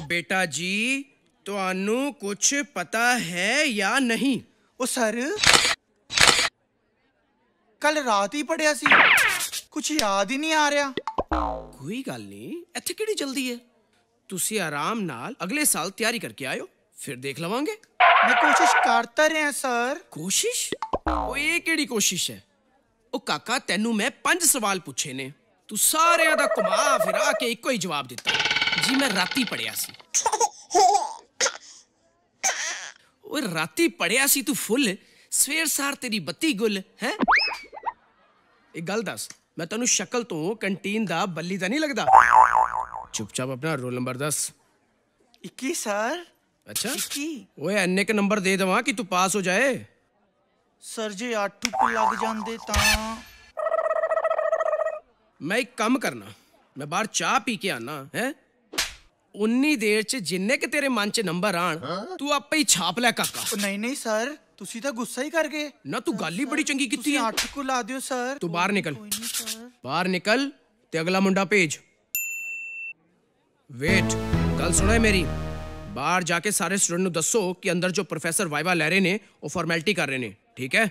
ਉਹ ਬੇਟਾ ਜੀ ਤੁਹਾਨੂੰ ਕੁਝ ਪਤਾ ਹੈ ਜਾਂ ਨਹੀਂ? ਉਹ ਸਰ ਕੱਲ ਰਾਤ ਹੀ ਪੜਿਆ ਸੀ। ਕੁਝ ਯਾਦ ਹੀ ਨਹੀਂ ਆ ਰਿਹਾ। ਕੋਈ ਗੱਲ ਨਹੀਂ ਇੱਥੇ ਕਿਹੜੀ ਜਲਦੀ ਹੈ? ਤੁਸੀਂ ਆਰਾਮ ਨਾਲ ਅਗਲੇ ਸਾਲ ਤਿਆਰੀ ਕਰਕੇ ਆਇਓ ਫਿਰ ਦੇਖ ਲਵਾਂਗੇ। ਮੈਂ ਕੋਸ਼ਿਸ਼ ਕਰਤਾ ਰਿਹਾ ਸਰ। ਕੋਸ਼ਿਸ਼? ਉਹ ਇਹ ਕਿਹੜੀ ਕੋਸ਼ਿਸ਼ ਹੈ? ਉਹ ਕਾਕਾ ਤੈਨੂੰ ਮੈਂ ਪੰਜ ਸਵਾਲ ਪੁੱਛੇ ਨੇ। ਤੂੰ ਸਾਰਿਆਂ ਦਾ ਘੁਮਾ ਫਿਰਾ ਕੇ ਇੱਕੋ ਹੀ ਜਵਾਬ ਦਿੱਤਾ। ਜੀ ਮੈਂ ਰਾਤੀ ਪੜਿਆ ਸੀ। ਓਏ ਰਾਤੀ ਪੜਿਆ ਸੀ ਤੂੰ ਫੁੱਲ। ਸਵੇਰ ਸਾਰ ਤੇਰੀ ਬੱਤੀ ਗੁੱਲ ਹੈ? ਇੱਕ ਗੱਲ ਦੱਸ ਮੈਂ ਤੈਨੂੰ ਸ਼ਕਲ ਤੋਂ ਕੰਟੀਨ ਦਾ ਬੱਲੀ ਤਾਂ ਨਹੀਂ ਲੱਗਦਾ? ਚੁੱਪਚਾਪ ਆਪਣਾ ਰੋਲ ਨੰਬਰ ਦੱਸ। 21 ਸਰ। ਅੱਛਾ। 21 ਓਏ ਐਨੇ ਕ ਨੰਬਰ ਦੇ ਦੇਵਾਂ ਕਿ ਤੂੰ ਪਾਸ ਹੋ ਜਾਏ? ਸਰ ਜੇ 8 ਕੁ ਲੱਗ ਜਾਂਦੇ ਤਾਂ। ਮੈਂ ਇੱਕ ਕੰਮ ਕਰਨਾ। ਮੈਂ ਬਾਹਰ ਚਾਹ ਪੀ ਕੇ ਆਣਾ ਹੈ? ਉਨੀ ਦੇਰ ਚ ਜਿੰਨੇ ਕਿ ਤੇਰੇ ਮਨ ਚ ਨੰਬਰ ਆਣ ਤੂੰ ਆਪੇ ਹੀ ਛਾਪ ਲੈ ਕਾਕਾ। ਨਹੀਂ ਨਹੀਂ ਸਰ ਤੁਸੀਂ ਤਾਂ ਗੁੱਸਾ ਹੀ ਕਰ ਗਏ। ਨਾ ਤੂੰ ਗੱਲ ਹੀ ਬੜੀ ਚੰਗੀ ਕੀਤੀ ਤੁਸੀਂ ਹੈ। 8 ਕੁ ਲਾ ਦਿਓ ਸਰ। ਤੂੰ ਬਾਹਰ ਨਿਕਲ। ਕੋਈ ਨਹੀਂ ਸਰ। ਬਾਹਰ ਨਿਕਲ ਤੇ ਅਗਲਾ ਮੁੰਡਾ ਭੇਜ। ਵੇਟ ਗੱਲ ਸੁਣੋ ਮੇਰੀ। ਬਾਹਰ ਜਾ ਕੇ ਸਾਰੇ ਸਟੂਡੈਂਟ ਨੂੰ ਦੱਸੋ ਕਿ ਅੰਦਰ ਜੋ ਪ੍ਰੋਫੈਸਰ ਵਾਈਵਾ ਲੈ ਰਹੇ ਨੇ ਉਹ ਫਾਰਮੈਲਿਟੀ ਕਰ ਰਹੇ ਨੇ ਠੀਕ ਹੈ?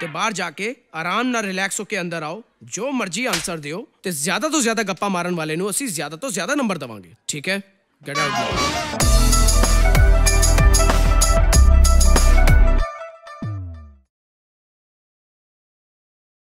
ਤੇ ਬਾਹਰ ਜਾ ਕੇ ਆਰਾਮ ਨਾਲ ਰਿਲੈਕਸ ਹੋ ਕੇ ਅੰਦਰ ਆਓ ਜੋ ਮਰਜ਼ੀ ਆਨਸਰ ਦਿਓ ਤੇ ਜ਼ਿਆਦਾ ਤੋਂ ਜ਼ਿਆਦਾ ਗੱਪਾਂ ਮਾਰਨ ਵਾਲੇ ਨੂੰ ਅਸੀਂ ਜ਼ਿਆਦਾ ਤੋਂ ਜ਼ਿਆਦਾ ਨੰਬਰ ਦਵਾਂਗੇ ਠੀਕ ਹੈ? 干掉我